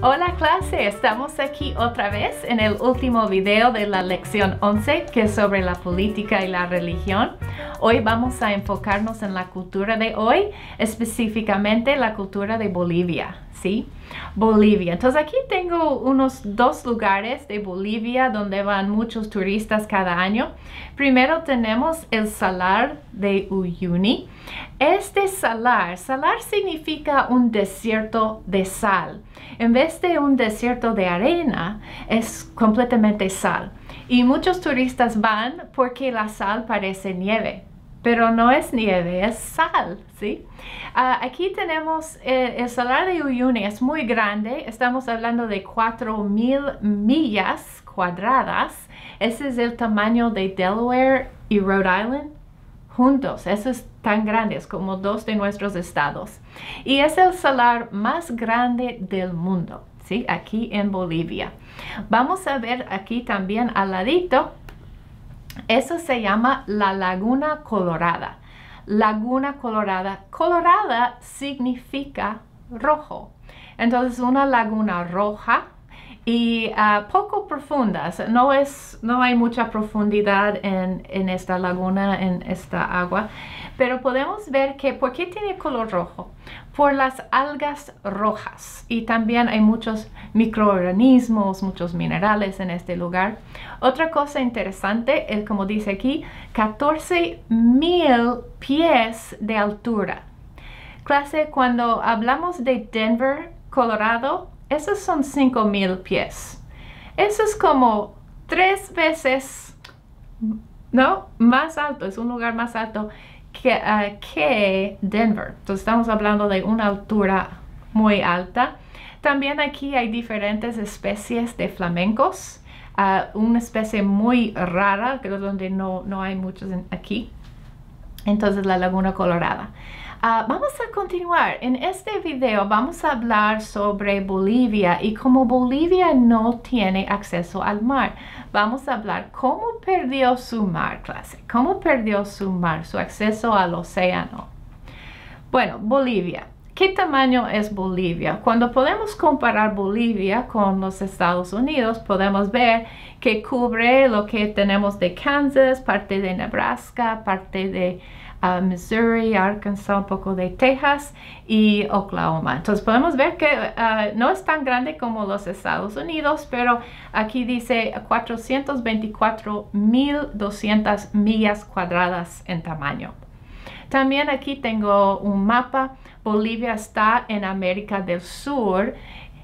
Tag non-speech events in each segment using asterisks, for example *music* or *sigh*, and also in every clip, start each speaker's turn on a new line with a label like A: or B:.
A: Hola clase, estamos aquí otra vez en el último video de la lección 11 que es sobre la política y la religión. Hoy vamos a enfocarnos en la cultura de hoy, específicamente la cultura de Bolivia, Bolivia. Entonces aquí tengo unos dos lugares de Bolivia donde van muchos turistas cada año. Primero tenemos el Salar de Uyuni. Este salar, salar significa un desierto de sal. En vez de un desierto de arena, es completamente sal. Y muchos turistas van porque la sal parece nieve pero no es nieve, es sal, ¿sí? Ah, aquí tenemos eh, el salar de Uyuni, es muy grande, estamos hablando de 4.000 millas cuadradas. Ese es el tamaño de Delaware y Rhode Island juntos. Eso es tan grande, es como dos de nuestros estados. Y es el salar más grande del mundo, ¿sí? Aquí en Bolivia. Vamos a ver aquí también al ladito eso se llama la laguna colorada. Laguna colorada. Colorada significa rojo. Entonces una laguna roja y uh, poco profundas. No, es, no hay mucha profundidad en, en, esta laguna, en esta agua, pero podemos ver que, ¿por qué tiene color rojo? Por las algas rojas y también hay muchos microorganismos, muchos minerales en este lugar. Otra cosa interesante es, como dice aquí, 14 mil pies de altura. Clase, cuando hablamos de Denver, Colorado, esos son 5000 pies. Eso es como tres veces, ¿no? Más alto, es un lugar más alto que, ah, que Denver. Entonces estamos hablando de una altura muy alta. También aquí hay diferentes especies de flamencos. Uh, una especie muy rara, creo donde no, no hay muchos aquí. Entonces la Laguna Colorada. Ah, vamos a continuar. En este video vamos a hablar sobre Bolivia y cómo Bolivia no tiene acceso al mar. Vamos a hablar cómo perdió su mar, clase. Cómo perdió su mar, su acceso al océano. Bueno, Bolivia. ¿Qué tamaño es Bolivia? Cuando podemos comparar Bolivia con los Estados Unidos, podemos ver que cubre lo que tenemos de Kansas, parte de Nebraska, parte de Missouri, Arkansas, un poco de Texas y Oklahoma. Entonces podemos ver que ah, no es tan grande como los Estados Unidos, pero aquí dice 424.200 millas cuadradas en tamaño. También aquí tengo un mapa. Bolivia está en América del Sur,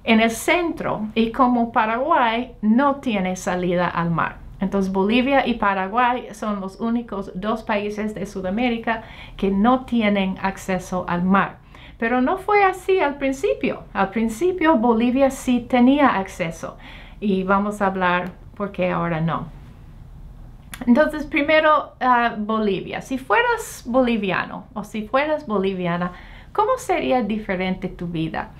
A: en el centro, y como Paraguay no tiene salida al mar. Entonces Bolivia y Paraguay son los únicos dos países de Sudamérica que no tienen acceso al mar. Pero no fue así al principio. Al principio Bolivia sí tenía acceso y vamos a hablar por qué ahora no. Entonces primero ah, Bolivia. Si fueras boliviano o si fueras boliviana, ¿cómo sería diferente tu vida?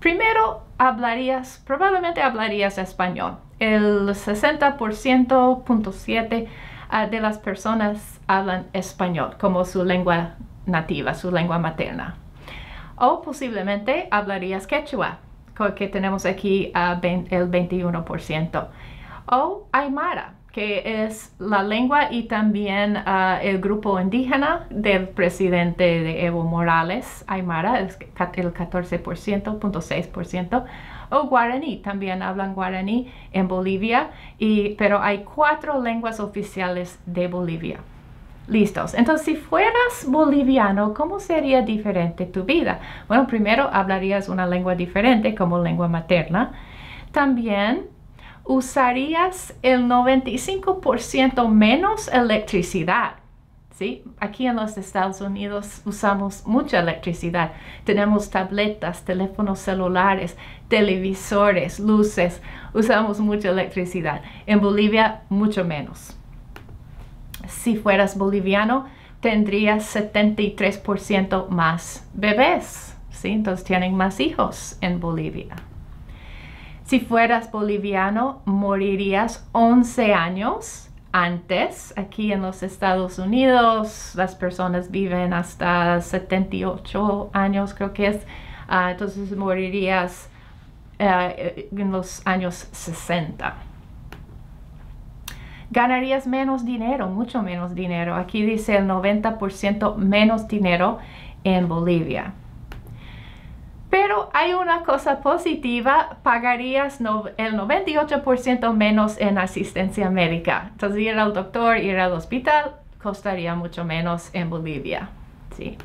A: Primero hablarías, probablemente hablarías español el 60.7 ah, de las personas hablan español como su lengua nativa, su lengua materna. O posiblemente hablarías quechua, que tenemos aquí uh, el 21%. O aymara, que es la lengua y también ah, el grupo indígena del presidente de Evo Morales, aymara, el 14%, 0.6% o guaraní. También hablan guaraní en Bolivia, y, pero hay cuatro lenguas oficiales de Bolivia. Listos. Entonces, si fueras boliviano, ¿cómo sería diferente tu vida? Bueno, primero hablarías una lengua diferente como lengua materna. También usarías el 95% menos electricidad Aquí en los Estados Unidos usamos mucha electricidad. Tenemos tabletas, teléfonos celulares, televisores, luces. Usamos mucha electricidad. En Bolivia, mucho menos. Si fueras boliviano, tendrías 73% más bebés. ¿sí? Entonces tienen más hijos en Bolivia. Si fueras boliviano, morirías 11 años antes. Aquí en los Estados Unidos las personas viven hasta 78 años, creo que es. Ah, entonces morirías eh, en los años 60. Ganarías menos dinero, mucho menos dinero. Aquí dice el 90% menos dinero en Bolivia. Pero hay una cosa positiva, pagarías el 98% menos en asistencia médica. Entonces ir al doctor, ir al hospital, costaría mucho menos en Bolivia. Sí.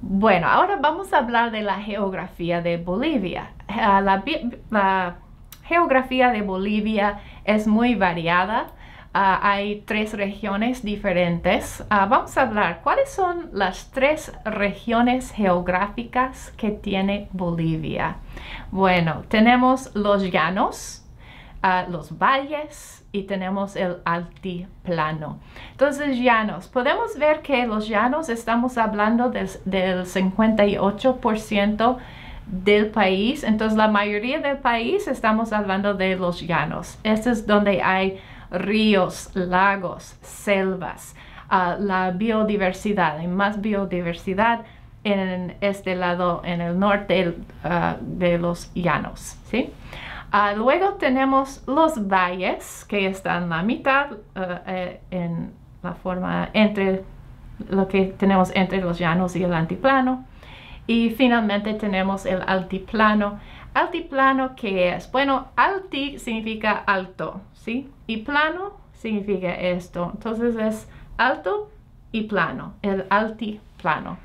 A: Bueno, ahora vamos a hablar de la geografía de Bolivia. Ah, la, geografía de Bolivia es muy variada. Ah, hay tres regiones diferentes. Ah, vamos a hablar cuáles son las tres regiones geográficas que tiene Bolivia. Bueno, tenemos los llanos, los valles, y tenemos el altiplano. Entonces, llanos. Podemos ver que los llanos estamos hablando del, 58% del país. Entonces, la mayoría del país estamos hablando de los llanos. Este es donde hay ríos, lagos, selvas, ah, la biodiversidad. Hay más biodiversidad en este lado, en el norte ah, de los llanos. ¿sí? Ah, luego tenemos los valles que están la mitad eh, eh, en la forma entre lo que tenemos entre los llanos y el altiplano. Y finalmente tenemos el altiplano. Altiplano que es, bueno, alti significa alto, ¿sí? Y plano significa esto. Entonces es alto y plano, el altiplano.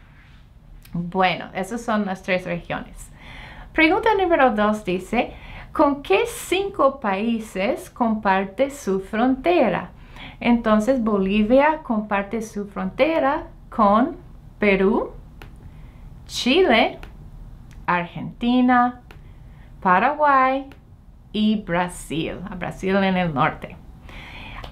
A: Bueno, esas son las tres regiones. Pregunta número dos dice, ¿Con qué cinco países comparte su frontera? Entonces Bolivia comparte su frontera con Perú, Chile, Argentina, Paraguay y Brasil, Brasil en el norte.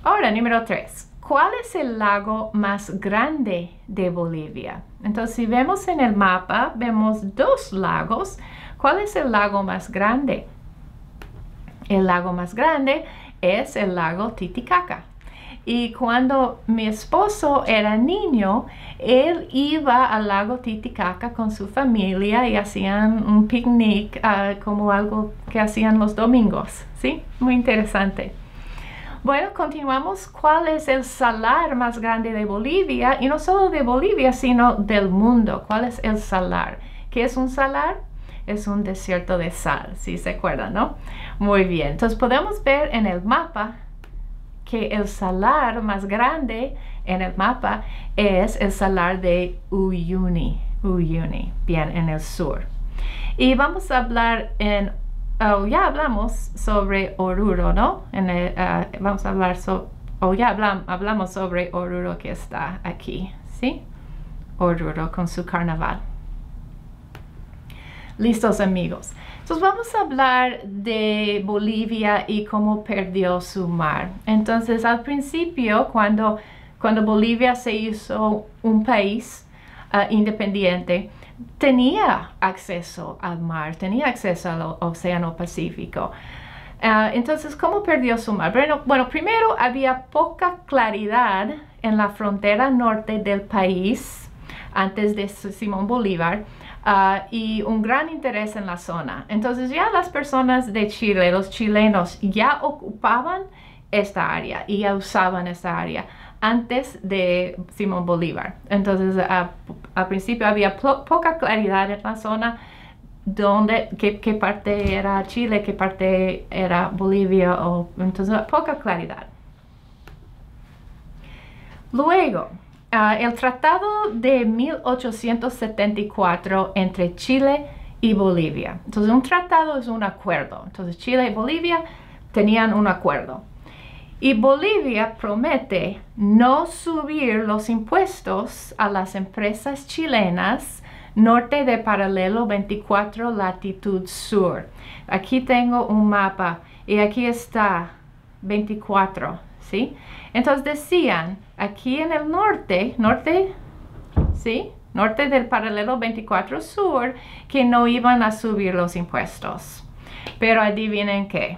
A: Ahora, número tres. ¿Cuál es el lago más grande de Bolivia? Entonces, si vemos en el mapa, vemos dos lagos. ¿Cuál es el lago más grande? El lago más grande es el lago Titicaca. Y cuando mi esposo era niño, él iba al lago Titicaca con su familia y hacían un picnic ah, como algo que hacían los domingos. ¿Sí? Muy interesante. Bueno, continuamos. ¿Cuál es el salar más grande de Bolivia? Y no solo de Bolivia, sino del mundo. ¿Cuál es el salar? ¿Qué es un salar? es un desierto de sal, si se acuerdan, ¿no? Muy bien, entonces podemos ver en el mapa que el salar más grande en el mapa es el salar de Uyuni, Uyuni, bien, en el sur. Y vamos a hablar en, oh, ya hablamos sobre Oruro, ¿no? En ah, vamos a hablar sobre, o ya hablamos sobre Oruro que está aquí, ¿sí? Oruro con su carnaval. Listos amigos. Entonces vamos a hablar de Bolivia y cómo perdió su mar. Entonces al principio, cuando, cuando Bolivia se hizo un país ah, independiente, tenía acceso al mar, tenía acceso al Océano Pacífico. Ah, entonces, ¿cómo perdió su mar? Bueno, bueno, primero había poca claridad en la frontera norte del país antes de Simón Bolívar Ah, y un gran interés en la zona. Entonces ya las personas de Chile, los chilenos, ya ocupaban esta área y ya usaban esta área antes de Simón Bolívar. Entonces al principio había poca claridad en la zona donde qué, qué, parte era Chile, qué parte era Bolivia, o, entonces poca claridad. Luego, Ah, el Tratado de 1874 entre Chile y Bolivia. Entonces, un tratado es un acuerdo. Entonces, Chile y Bolivia tenían un acuerdo. Y Bolivia promete no subir los impuestos a las empresas chilenas norte de paralelo 24 latitud sur. Aquí tengo un mapa y aquí está 24, ¿sí? Entonces decían, aquí en el norte, norte, ¿sí? Norte del paralelo 24 sur, que no iban a subir los impuestos. Pero adivinen qué,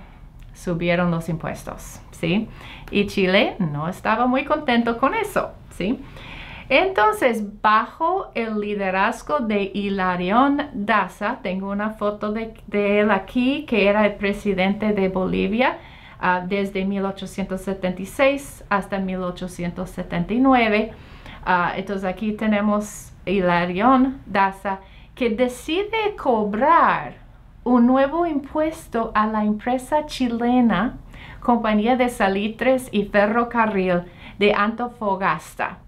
A: subieron los impuestos, ¿sí? Y Chile no estaba muy contento con eso, ¿sí? Entonces, bajo el liderazgo de Hilarión Daza, tengo una foto de, él aquí, que era el presidente de Bolivia ah, desde 1876 hasta 1879. Ah, entonces, aquí tenemos Hilarión Daza, que decide cobrar un nuevo impuesto a la empresa chilena Compañía de Salitres y Ferrocarril de Antofagasta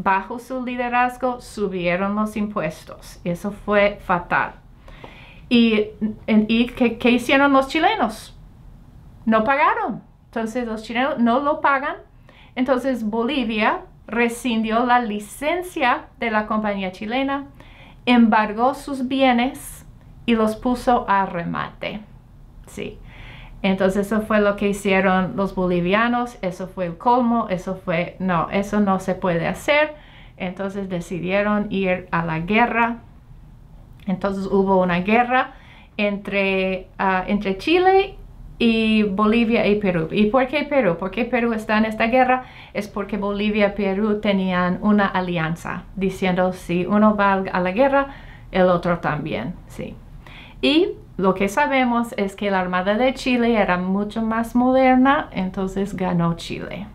A: bajo su liderazgo subieron los impuestos. Eso fue fatal. ¿Y, ¿qué, hicieron los chilenos? No pagaron. Entonces los chilenos no lo pagan. Entonces Bolivia rescindió la licencia de la compañía chilena, embargó sus bienes y los puso a remate. Sí. Entonces eso fue lo que hicieron los bolivianos, eso fue el colmo, eso fue, no, eso no se puede hacer. Entonces decidieron ir a la guerra. Entonces hubo una guerra entre, ah, entre Chile y Bolivia y Perú. ¿Y por qué Perú? ¿Por qué Perú está en esta guerra? Es porque Bolivia y Perú tenían una alianza, diciendo si uno va a la guerra, el otro también, sí. Y lo que sabemos es que la Armada de Chile era mucho más moderna, entonces ganó Chile.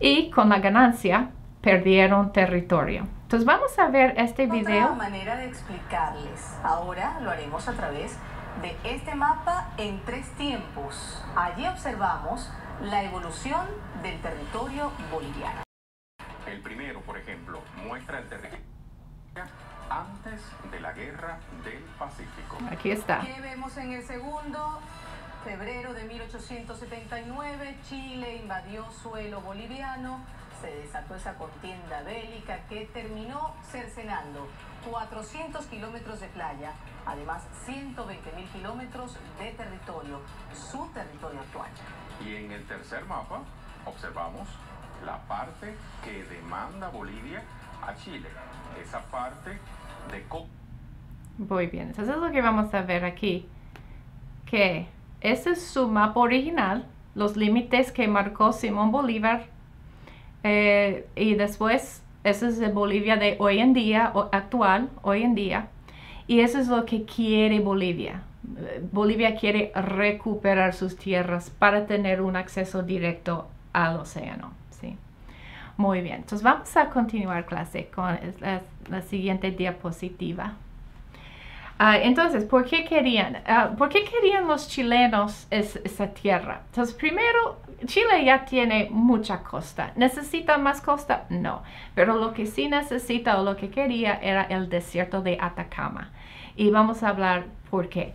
A: Y con la ganancia perdieron territorio. Entonces vamos a ver este video.
B: Otra manera de explicarles. Ahora lo haremos a través de este mapa en tres tiempos. Allí observamos la evolución del territorio boliviano.
C: El primero, por ejemplo, muestra el territorio antes de la guerra del Pacífico.
A: Aquí está.
B: ¿Qué vemos en el segundo? Febrero de 1879, Chile invadió suelo boliviano, se desató esa contienda bélica que terminó cercenando 400 kilómetros de playa, además 120 mil kilómetros de territorio, su territorio actual.
C: Y en el tercer mapa observamos la parte que demanda Bolivia a Chile, esa parte
A: muy bien, entonces es lo que vamos a ver aquí, que ese es su mapa original, los límites que marcó Simón Bolívar, eh, y después ese es de Bolivia de hoy en día, actual, hoy en día, y eso es lo que quiere Bolivia. Bolivia quiere recuperar sus tierras para tener un acceso directo al océano. Muy bien, entonces vamos a continuar clase con la, siguiente diapositiva. Ah, entonces, ¿por qué querían? Ah, ¿Por qué querían los chilenos esa tierra? Entonces, primero, Chile ya tiene mucha costa. ¿Necesita más costa? No. Pero lo que sí necesita o lo que quería era el desierto de Atacama. Y vamos a hablar por qué.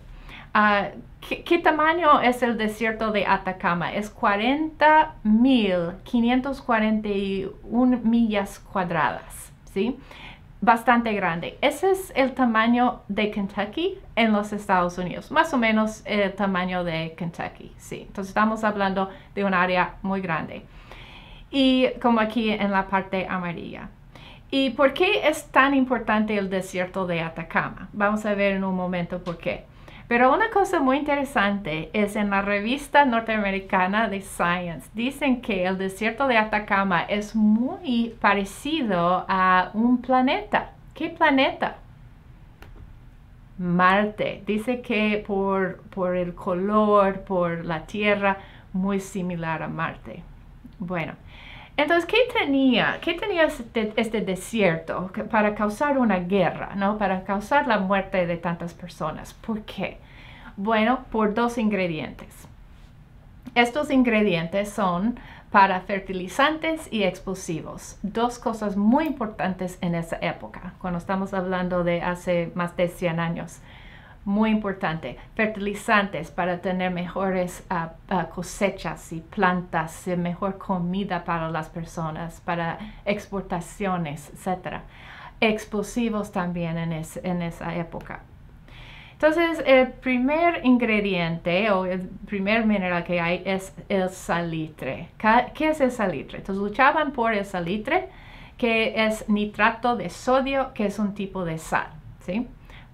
A: Ah, ¿qué, tamaño es el desierto de Atacama? Es 40.541 millas cuadradas, ¿sí? Bastante grande. Ese es el tamaño de Kentucky en los Estados Unidos, más o menos el tamaño de Kentucky, sí. Entonces estamos hablando de un área muy grande. Y como aquí en la parte amarilla. ¿Y por qué es tan importante el desierto de Atacama? Vamos a ver en un momento por qué. Pero una cosa muy interesante es en la revista norteamericana de Science, dicen que el desierto de Atacama es muy parecido a un planeta. ¿Qué planeta? Marte. Dice que por, por el color, por la Tierra, muy similar a Marte. Bueno, entonces, ¿qué tenía? ¿Qué este, este, desierto para causar una guerra, ¿no? Para causar la muerte de tantas personas? ¿Por qué? Bueno, por dos ingredientes. Estos ingredientes son para fertilizantes y explosivos. Dos cosas muy importantes en esa época, cuando estamos hablando de hace más de 100 años muy importante. Fertilizantes para tener mejores ah, ah, cosechas y plantas, y mejor comida para las personas, para exportaciones, etc. Explosivos también en, en esa época. Entonces, el primer ingrediente o el primer mineral que hay es el salitre. ¿Qué es el salitre? Entonces, luchaban por el salitre, que es nitrato de sodio, que es un tipo de sal, ¿sí?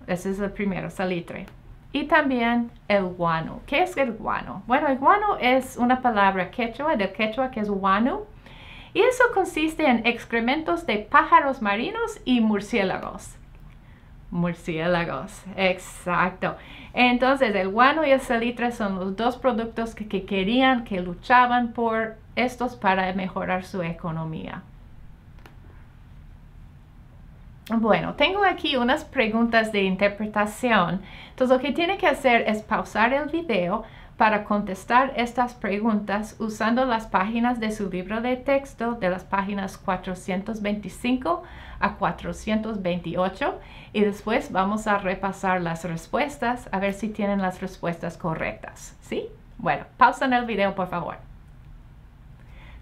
A: Ese es el primero, salitre. Y también el guano. ¿Qué es el guano? Bueno, el guano es una palabra quechua, del quechua que es guano. Y eso consiste en excrementos de pájaros marinos y murciélagos. Murciélagos, exacto. Entonces el guano y el salitre son los dos productos que, que querían, que luchaban por estos para mejorar su economía. Bueno, tengo aquí unas preguntas de interpretación. Entonces lo que tiene que hacer es pausar el video para contestar estas preguntas usando las páginas de su libro de texto de las páginas 425 a 428 y después vamos a repasar las respuestas a ver si tienen las respuestas correctas. ¿Sí? Bueno, pausen el video por favor.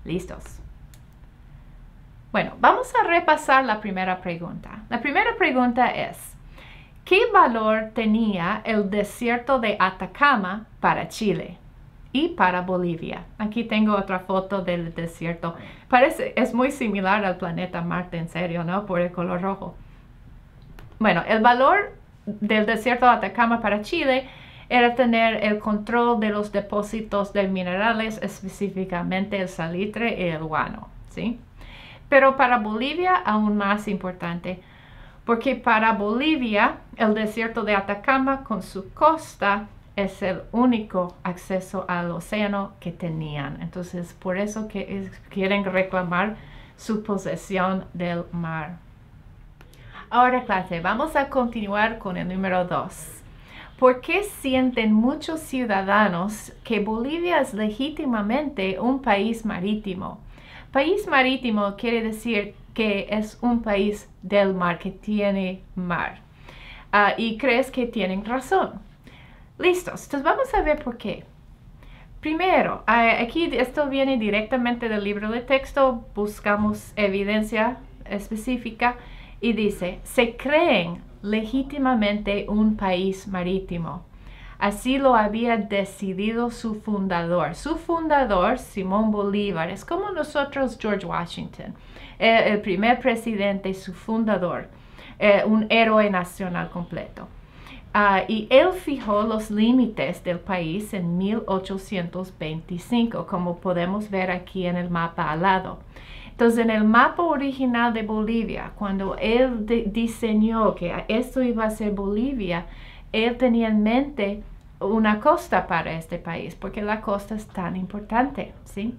A: Listos. Bueno, vamos a repasar la primera pregunta. La primera pregunta es, ¿qué valor tenía el desierto de Atacama para Chile y para Bolivia? Aquí tengo otra foto del desierto. Parece, es muy similar al planeta Marte, en serio, ¿no? Por el color rojo. Bueno, el valor del desierto de Atacama para Chile era tener el control de los depósitos de minerales, específicamente el salitre y el guano, ¿sí? Pero para Bolivia aún más importante, porque para Bolivia el desierto de Atacama con su costa es el único acceso al océano que tenían. Entonces, por eso que quieren reclamar su posesión del mar. Ahora, clase, vamos a continuar con el número 2. ¿Por qué sienten muchos ciudadanos que Bolivia es legítimamente un país marítimo? País marítimo quiere decir que es un país del mar, que tiene mar. Ah, y crees que tienen razón. Listos, entonces vamos a ver por qué. Primero, ah, aquí esto viene directamente del libro de texto, buscamos evidencia específica y dice, se creen legítimamente un país marítimo. Así lo había decidido su fundador. Su fundador, Simón Bolívar, es como nosotros George Washington, eh, el primer presidente, su fundador, eh, un héroe nacional completo. Ah, y él fijó los límites del país en 1825, como podemos ver aquí en el mapa al lado. Entonces, en el mapa original de Bolivia, cuando él diseñó que esto iba a ser Bolivia, él tenía en mente una costa para este país, porque la costa es tan importante, ¿sí?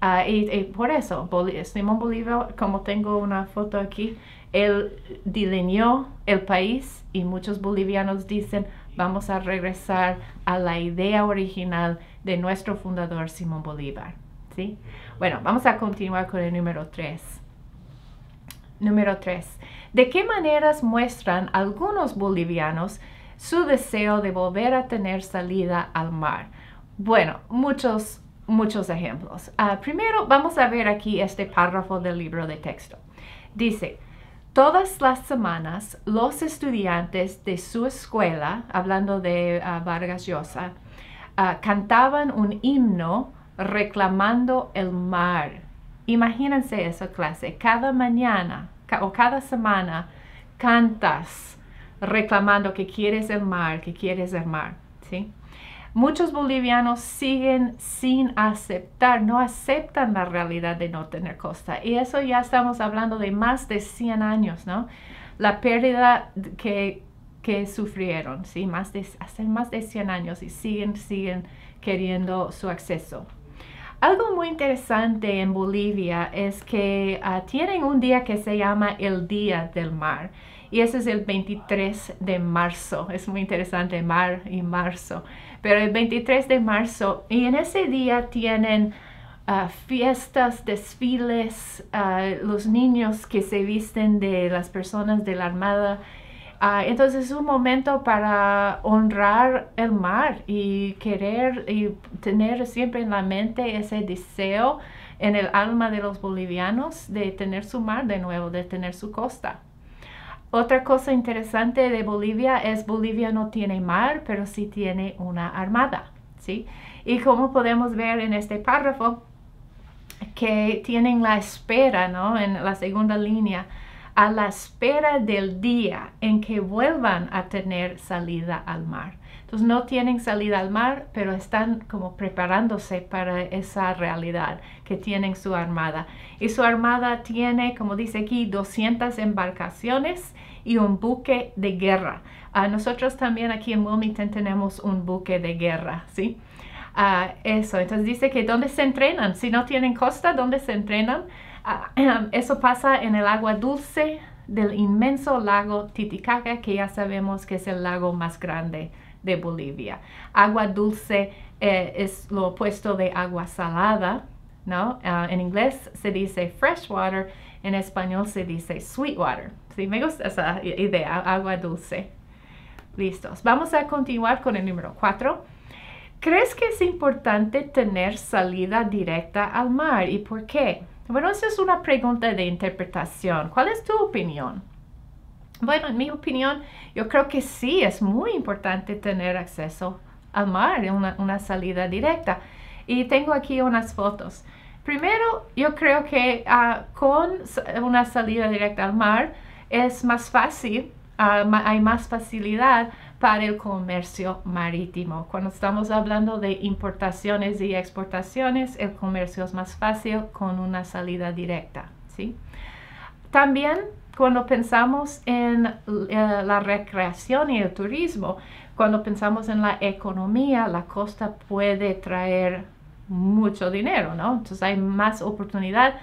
A: Ah, y, por eso, Simón Bolívar, como tengo una foto aquí, él delineó el país y muchos bolivianos dicen, vamos a regresar a la idea original de nuestro fundador Simón Bolívar, ¿sí? Bueno, vamos a continuar con el número 3. Número 3. ¿De qué maneras muestran algunos bolivianos su deseo de volver a tener salida al mar. Bueno, muchos, muchos ejemplos. Ah, primero, vamos a ver aquí este párrafo del libro de texto. Dice, todas las semanas los estudiantes de su escuela, hablando de uh, Vargas Llosa, ah, cantaban un himno reclamando el mar. Imagínense esa clase. Cada mañana o cada semana cantas reclamando que quieres el mar, que quieres el mar, ¿sí? Muchos bolivianos siguen sin aceptar, no aceptan la realidad de no tener costa. Y eso ya estamos hablando de más de 100 años, ¿no? La pérdida que, que sufrieron, ¿sí? Más de, hace más de 100 años y siguen, siguen queriendo su acceso. Algo muy interesante en Bolivia es que ah, tienen un día que se llama el Día del Mar y ese es el 23 de marzo. Es muy interesante, mar y marzo. Pero el 23 de marzo, y en ese día tienen ah, fiestas, desfiles, ah, los niños que se visten de las personas de la Armada. Uh, entonces es un momento para honrar el mar y querer y tener siempre en la mente ese deseo en el alma de los bolivianos de tener su mar de nuevo, de tener su costa. Otra cosa interesante de Bolivia es Bolivia no tiene mar, pero sí tiene una armada, ¿sí? Y como podemos ver en este párrafo, que tienen la espera, ¿no? En la segunda línea, a la espera del día en que vuelvan a tener salida al mar. Entonces no tienen salida al mar, pero están como preparándose para esa realidad que tienen su armada. Y su armada tiene, como dice aquí, 200 embarcaciones y un buque de guerra. Uh, nosotros también aquí en Wilmington tenemos un buque de guerra, ¿sí? Uh, eso, entonces dice que ¿dónde se entrenan? Si no tienen costa, ¿dónde se entrenan? Uh, *clears throat* eso pasa en el agua dulce del inmenso lago Titicaca, que ya sabemos que es el lago más grande de Bolivia. Agua dulce eh, es lo opuesto de agua salada, ¿no? Ah, en inglés se dice fresh water, en español se dice sweet water. Sí, me gusta esa idea, agua dulce. Listos. Vamos a continuar con el número 4. ¿Crees que es importante tener salida directa al mar y por qué? Bueno, esa es una pregunta de interpretación. ¿Cuál es tu opinión? Bueno, en mi opinión, yo creo que sí es muy importante tener acceso al mar, una, una salida directa. Y tengo aquí unas fotos. Primero, yo creo que ah, con una salida directa al mar es más fácil, ah, hay más facilidad para el comercio marítimo. Cuando estamos hablando de importaciones y exportaciones, el comercio es más fácil con una salida directa. ¿sí? También cuando pensamos en eh, la recreación y el turismo, cuando pensamos en la economía, la costa puede traer mucho dinero, ¿no? Entonces hay más oportunidad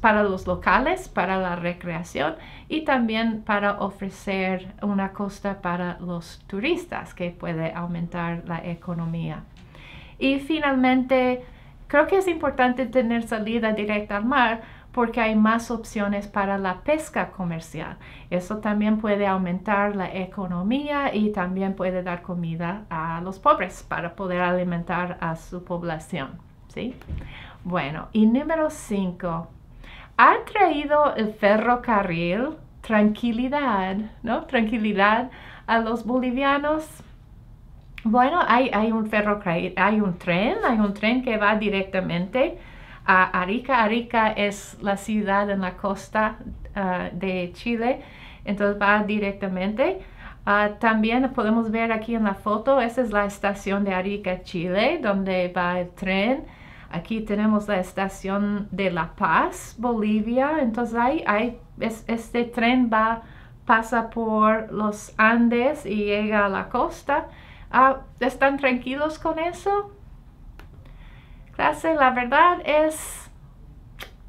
A: para los locales, para la recreación y también para ofrecer una costa para los turistas que puede aumentar la economía. Y finalmente, creo que es importante tener salida directa al mar porque hay más opciones para la pesca comercial. Eso también puede aumentar la economía y también puede dar comida a los pobres para poder alimentar a su población. ¿sí? Bueno, y número 5. Ha traído el ferrocarril tranquilidad, ¿no? Tranquilidad a los bolivianos. Bueno, hay, un ferrocarril, hay un tren, hay un tren que va directamente a Arica. Arica es la ciudad en la costa ah, de Chile, entonces va directamente. Ah, también podemos ver aquí en la foto, esa es la estación de Arica, Chile, donde va el tren. Aquí tenemos la estación de La Paz, Bolivia. Entonces ahí, hay, este tren va, pasa por los Andes y llega a la costa. Ah, ¿Están tranquilos con eso? la verdad es,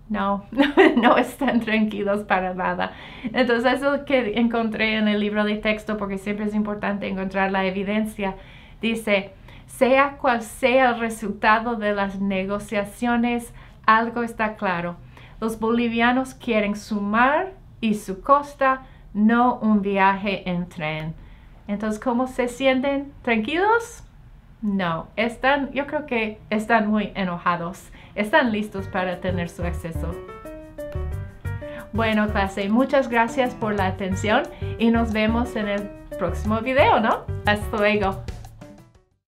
A: no, *laughs* no están tranquilos para nada. Entonces eso que encontré en el libro de texto, porque siempre es importante encontrar la evidencia, dice, sea cual sea el resultado de las negociaciones, algo está claro. Los bolivianos quieren su mar y su costa, no un viaje en tren. Entonces, ¿cómo se sienten? ¿Tranquilos? No, están, yo creo que están muy enojados. Están listos para tener su acceso. Bueno, clase, muchas gracias por la atención y nos vemos en el próximo video, ¿no? Hasta luego.